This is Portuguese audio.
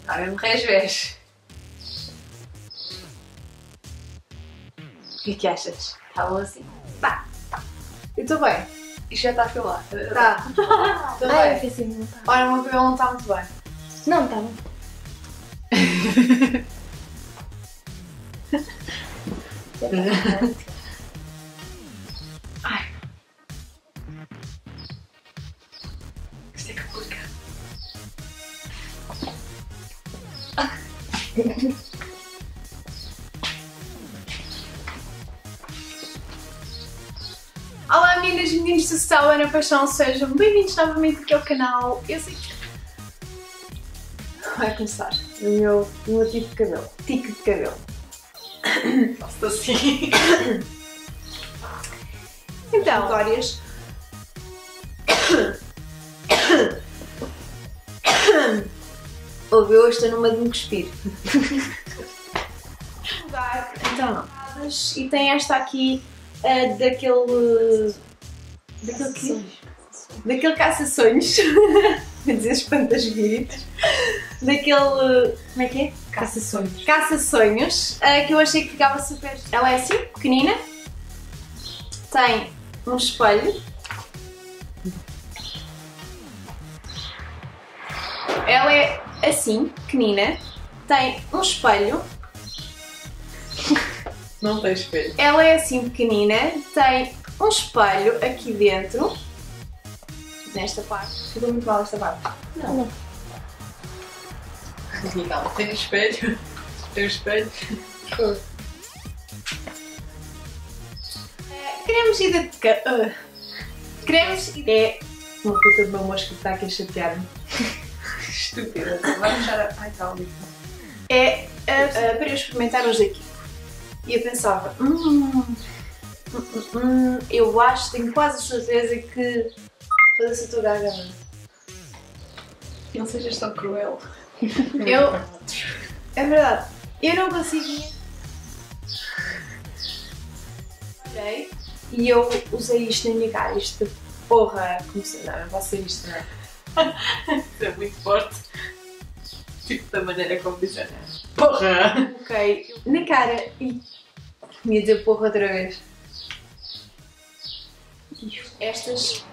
Está mesmo resvés. O que é que achas? Está bom assim? Tá. Eu estou bem. Isto já está a filmar. Tá. Estou Ah, bem. eu pensei, não está. Olha, o meu cabelo não está muito bem. Não, está bom. Ai. Isto é complicado. Olá meninas e meninos do Céu, Ana Paixão, sejam bem-vindos novamente aqui ao canal. Eu sei que... Vai começar o meu, o meu tipo de cabelo. Tico de cabelo. Faço assim. Então, Ouviu? Hoje estou numa de me cuspir. Então, e tem esta aqui eh, daquele... Daquele quê? Daquele caça-sonhos. Quer dizer, espanta-espíritos. Daquele... Como é que é? caça-sonhos. caça-sonhos eh, que eu achei que ficava super. Ela é assim, pequenina, tem um espelho. Ela é assim, pequenina, tem um espelho. Não tem espelho. Ela é assim, pequenina, tem um espelho aqui dentro. Nesta parte. Ficou muito mal esta parte. Não. Não, tem espelho. Tem um espelho. Eh, Queremos ir de. ah. Queremos ir. É uma puta de uma mosca que está aqui a chatear-me. Estúpida. Vai a. Ai, está ali. é uh, uh, para eu experimentar hoje aqui. E eu pensava, hum, hum, hum, hum, eu acho, tenho quase certeza que foda-se a tua garganta. Não sejas tão cruel. Eu, é verdade, eu não conseguia. Olhei e eu usei isto na minha cara, isto de porra, comecei, não, não vai ser isto, não é? Isso é muito forte. Tipo, da maneira como dizem. Porra! Ok, na cara e ia dizer porra outra vez. Estas